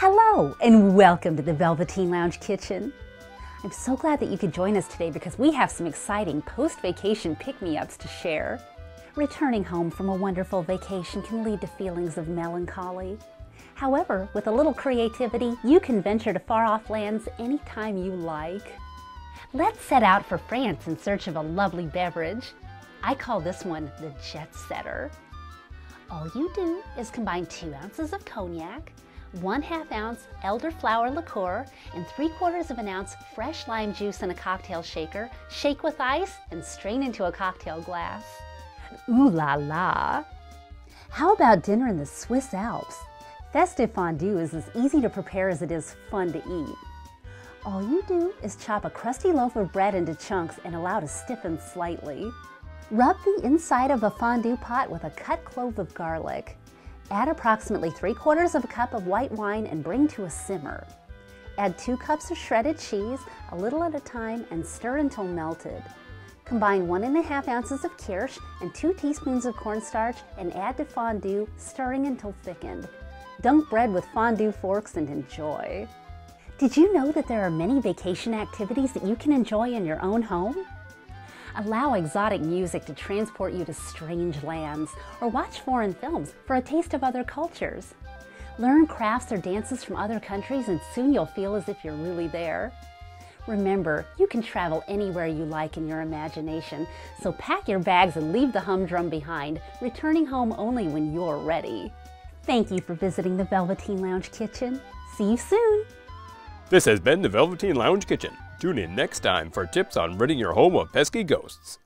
Hello, and welcome to the Velveteen Lounge Kitsch-en. I'm so glad that you could join us today because we have some exciting post-vacation pick-me-ups to share. Returning home from a wonderful vacation can lead to feelings of melancholy. However, with a little creativity, you can venture to far-off lands anytime you like. Let's set out for France in search of a lovely beverage. I call this one the Jet Setter. All you do is combine two ounces of cognac, one half ounce elderflower liqueur, and three quarters of an ounce fresh lime juice in a cocktail shaker, shake with ice, and strain into a cocktail glass. Ooh la la! How about dinner in the Swiss Alps? Festive fondue is as easy to prepare as it is fun to eat. All you do is chop a crusty loaf of bread into chunks and allow to stiffen slightly. Rub the inside of a fondue pot with a cut clove of garlic. Add approximately 3 quarters of a cup of white wine and bring to a simmer. Add 2 cups of shredded cheese, a little at a time, and stir until melted. Combine 1.5 ounces of kirsch and 2 teaspoons of cornstarch and add to fondue, stirring until thickened. Dunk bread with fondue forks and enjoy. Did you know that there are many vacation activities that you can enjoy in your own home? Allow exotic music to transport you to strange lands, or watch foreign films for a taste of other cultures. Learn crafts or dances from other countries and soon you'll feel as if you're really there. Remember, you can travel anywhere you like in your imagination, so pack your bags and leave the humdrum behind, returning home only when you're ready. Thank you for visiting the Velveteen Lounge Kitsch-en. See you soon! This has been the Velveteen Lounge Kitsch-en. Tune in next time for tips on ridding your home of pesky ghosts.